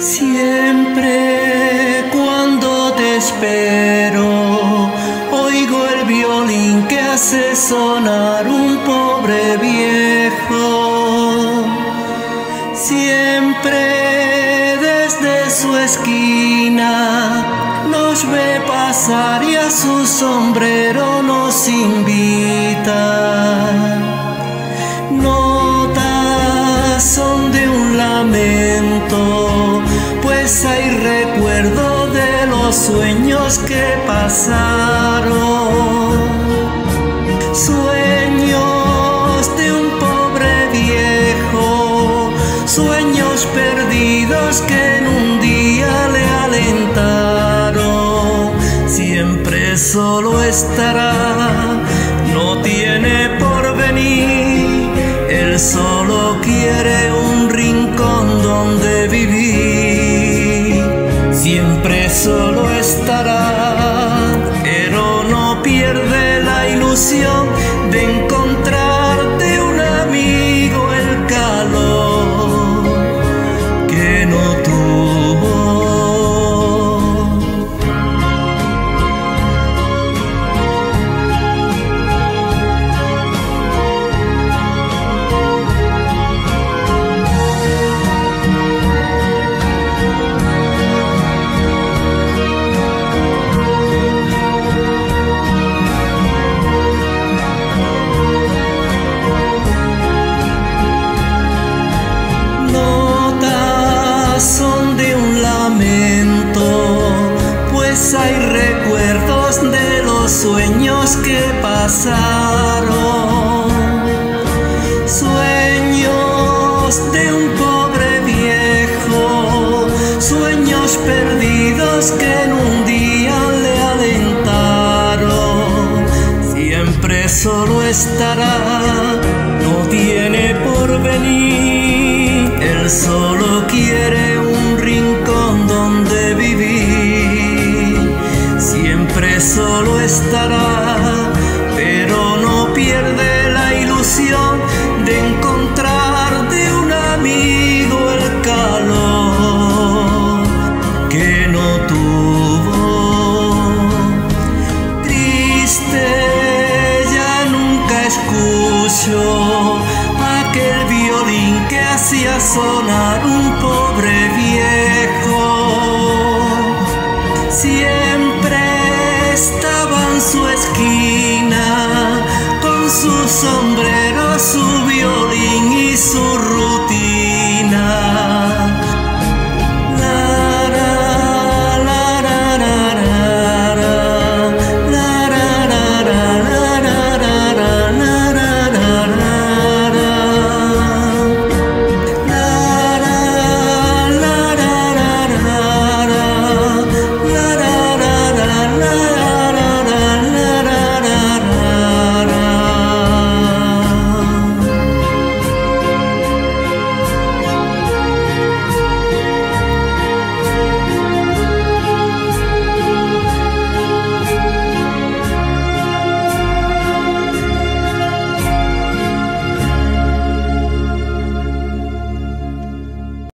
Siempre cuando te espero, oigo el violín que hace sonar un pobre viejo. Siempre desde su esquina nos ve pasar y a su sombrero nos invita. Notas son de un lamento hay recuerdo de los sueños que pasaron. Sueños de un pobre viejo, sueños perdidos que en un día le alentaron. Siempre solo estará, pues hay recuerdos de los sueños que pasaron. Sueños de un pobre viejo, sueños perdidos que en un día le alentaron. Siempre solo estará, no tiene por venir, él solo quiere un rincón estará, pero no pierde la ilusión de encontrar de un amigo el calor que no tuvo. Triste ya nunca escucho aquel violín que hacía sonar un pobre viejo. Somebody.